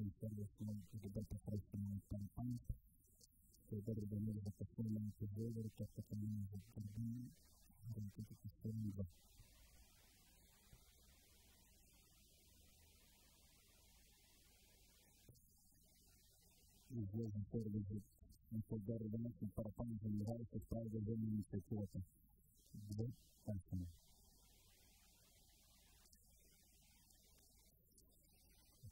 concerne con cosiddetta pressione stampante, che dovrebbe avere la persona anche vedere questa famiglia del cardino, durante tutto questo libro. Io ancora di poter vedere il parapano generale che sta vedendo in sequenza. Due persone.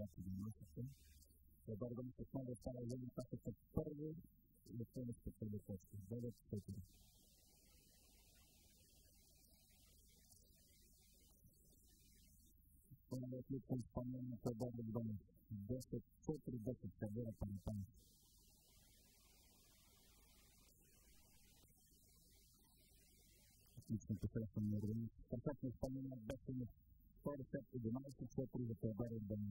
нашите домакинства. Благодарим се това да става за лицата са първи и да се специални точки. Бъдат четири. Това е отлично изпълнение на предлагам дома. 10, 4, 10, кариера по отлично посредством на организм. Контактно изпълнение 10 40, 11, 4 за предлагам дома.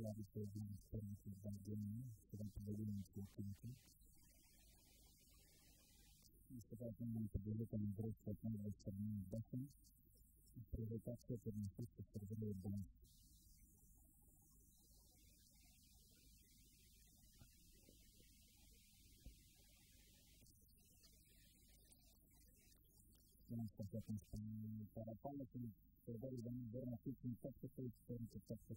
Слава Богу, Спасибо Богу, Благодарим Святынку. И сегодня мы побежим просто от новой стороны Бахом. Презентация что в Сергею Бахом. Потому что, по памяти, когда я верно, ты не так, что ты, что ты, что мы ты,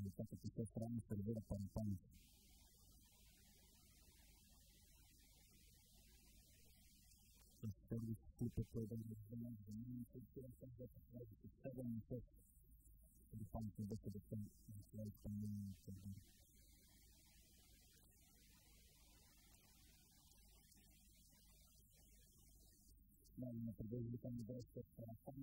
está ketika perang terjadi panas-panas. Terjadi tipe perbedaan dengan situasi yang di panas sudah kedepan sesuai dengan terjadi. Nah, terjadi kan beberapa perasaan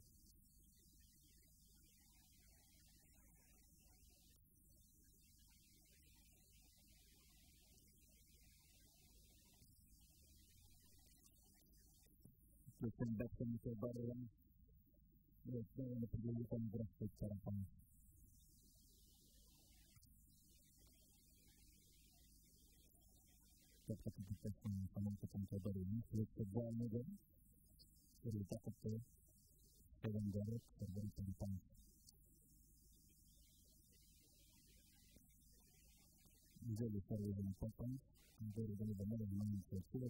Kristen Beckham saudara yang yang mempedulikan grafik secara penuh. Dapat kita semua sama kita saudara ini sulit sebuah negara sulit ke tentang Jadi, saya ingin mengucapkan, saya ingin mengucapkan, saya